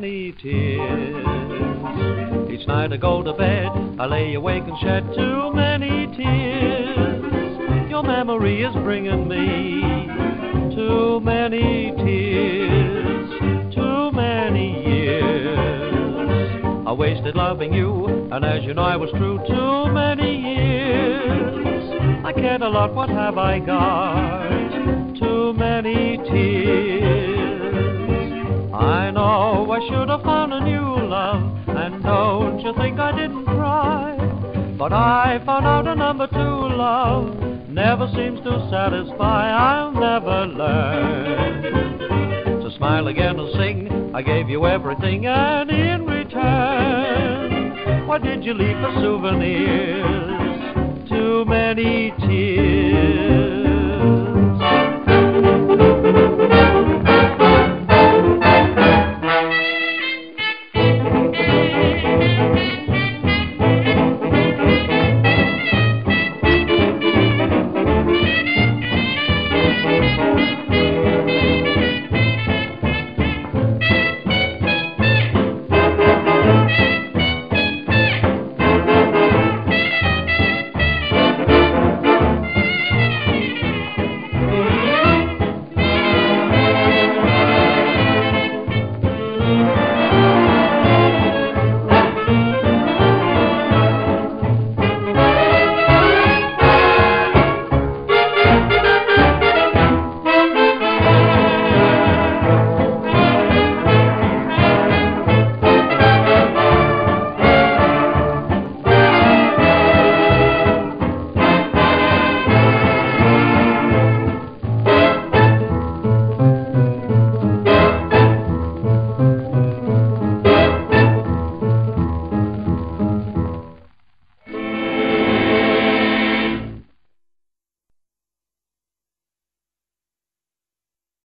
many tears. Each night I go to bed, I lay awake and shed too many tears. Your memory is bringing me too many tears, too many years. I wasted loving you, and as you know I was true too many years. I cared a lot, what have I got? Found a new love, and don't you think I didn't try? But I found out a number two love never seems to satisfy. I'll never learn to smile again and sing. I gave you everything, and in return, why did you leave for souvenirs? Too many tears.